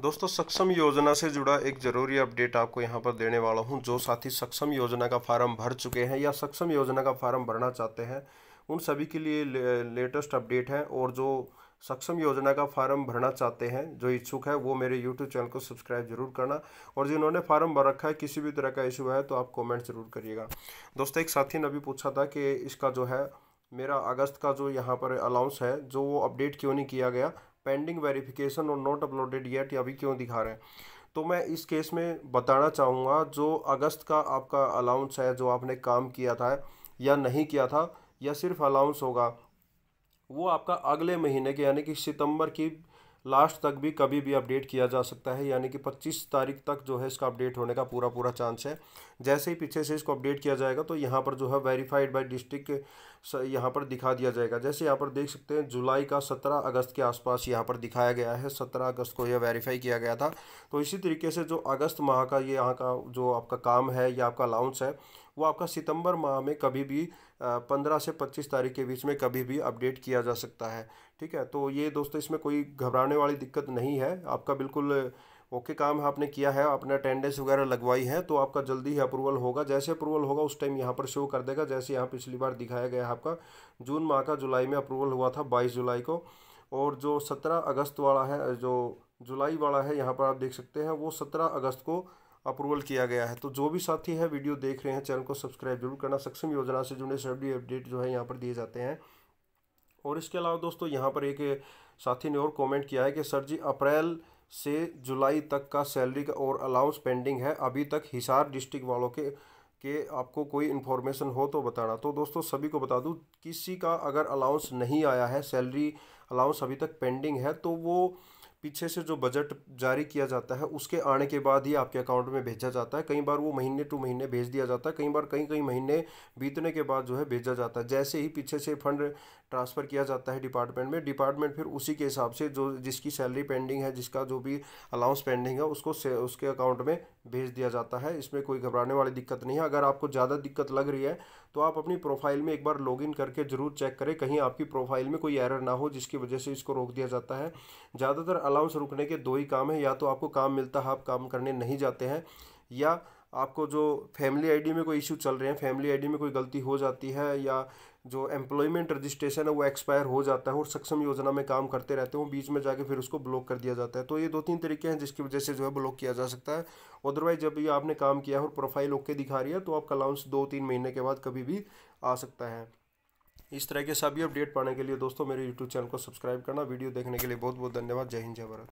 दोस्तों, सक्षम योजना से जुड़ा एक ज़रूरी अपडेट आपको यहाँ पर देने वाला हूँ। जो साथी सक्षम योजना का फार्म भर चुके हैं या सक्षम योजना का फार्म भरना चाहते हैं, उन सभी के लिए लेटेस्ट अपडेट है और जो सक्षम योजना का फार्म भरना चाहते हैं, जो इच्छुक है, वो मेरे यूट्यूब चैनल को सब्सक्राइब ज़रूर करना और जिन्होंने फार्म भर रखा है, किसी भी तरह का इशू है तो आप कमेंट ज़रूर करिएगा। दोस्तों, एक साथी ने अभी पूछा था कि इसका जो है, मेरा अगस्त का जो यहाँ पर अलाउंस है, जो वो अपडेट क्यों नहीं किया गया? पेंडिंग वेरिफिकेशन और नॉट अपलोडेड येट अभी क्यों दिखा रहे हैं? तो मैं इस केस में बताना चाहूँगा, जो अगस्त का आपका अलाउंस है, जो आपने काम किया था या नहीं किया था, या सिर्फ़ अलाउंस होगा, वो आपका अगले महीने के, यानी कि सितंबर की लास्ट तक भी कभी भी अपडेट किया जा सकता है, यानी कि 25 तारीख तक जो है इसका अपडेट होने का पूरा पूरा चांस है। जैसे ही पीछे से इसको अपडेट किया जाएगा तो यहाँ पर जो है वेरीफाइड बाय डिस्ट्रिक्ट यहाँ पर दिखा दिया जाएगा। जैसे यहाँ पर देख सकते हैं, जुलाई का सत्रह अगस्त के आसपास यहाँ पर दिखाया गया है, सत्रह अगस्त को यह वेरीफाई किया गया था। तो इसी तरीके से जो अगस्त माह का, ये यहाँ का जो आपका काम है या आपका अलाउंस है वो आपका सितंबर माह में कभी भी पंद्रह से पच्चीस तारीख के बीच में कभी भी अपडेट किया जा सकता है, ठीक है? तो ये दोस्तों इसमें कोई घबराने वाली दिक्कत नहीं है। आपका बिल्कुल ओके काम आपने किया है, आपने अटेंडेंस वगैरह लगवाई है तो आपका जल्दी ही अप्रूवल होगा। जैसे अप्रूवल होगा, उस टाइम यहाँ पर शो कर देगा, जैसे यहाँ पिछली बार दिखाया गया है आपका। जून माह का जुलाई में अप्रूवल हुआ था, बाईस जुलाई को। और जो सत्रह अगस्त वाला है, जो जुलाई वाला है, यहाँ पर आप देख सकते हैं, वो सत्रह अगस्त को अप्रूवल किया गया है। तो जो भी साथी है, वीडियो देख रहे हैं, चैनल को सब्सक्राइब ज़रूर करना। सक्षम योजना से जुड़े सभी अपडेट जो है यहाँ पर दिए जाते हैं। और इसके अलावा दोस्तों, यहाँ पर एक साथी ने और कमेंट किया है कि, सर जी, अप्रैल से जुलाई तक का सैलरी का और अलाउंस पेंडिंग है। अभी तक हिसार डिस्ट्रिक्ट वालों के के आपको कोई इन्फॉर्मेशन हो तो बताना। तो दोस्तों, सभी को बता दूँ, किसी का अगर अलाउंस नहीं आया है सैलरी अलाउंस अभी तक पेंडिंग है तो वो पीछे से जो बजट जारी किया जाता है, उसके आने के बाद ही आपके अकाउंट में भेजा जाता है। कई बार वो महीने टू महीने भेज दिया जाता है, कई बार कई कई महीने बीतने के बाद जो है भेजा जाता है। जैसे ही पीछे से फंड ट्रांसफ़र किया जाता है डिपार्टमेंट में, डिपार्टमेंट फिर उसी के हिसाब से जो जिसकी सैलरी पेंडिंग है, जिसका जो भी अलाउंस पेंडिंग है, उसको उसके अकाउंट में भेज दिया जाता है। इसमें कोई घबराने वाली दिक्कत नहीं है। अगर आपको ज़्यादा दिक्कत लग रही है तो आप अपनी प्रोफ़ाइल में एक बार लॉगिन करके ज़रूर चेक करें। कहीं आपकी प्रोफ़ाइल में कोई एरर ना हो, जिसकी वजह से इसको रोक दिया जाता है। ज़्यादातर अलाउंस रुकने के दो ही काम है। या तो आपको काम मिलता है, आप काम करने नहीं जाते हैं, या आपको जो फैमिली आईडी में कोई इशू चल रहे हैं, फैमिली आईडी में कोई गलती हो जाती है, या जो एम्प्लॉयमेंट रजिस्ट्रेशन है, वो एक्सपायर हो जाता है और सक्षम योजना में काम करते रहते हो बीच में जाके फिर उसको ब्लॉक कर दिया जाता है। तो ये दो तीन तरीके हैं जिसकी वजह से जो है ब्लॉक किया जा सकता है। अदरवाइज़ जब ये आपने काम किया है और प्रोफ़ाइल ओके दिखा रही है तो आपका अलाउंस दो तीन महीने के बाद कभी भी आ सकता है। इस तरह के सभी अपडेट पाने के लिए दोस्तों मेरे यूट्यूब चैनल को सब्सक्राइब करना। वीडियो देखने के लिए बहुत बहुत धन्यवाद। जय हिंद, जय भारत।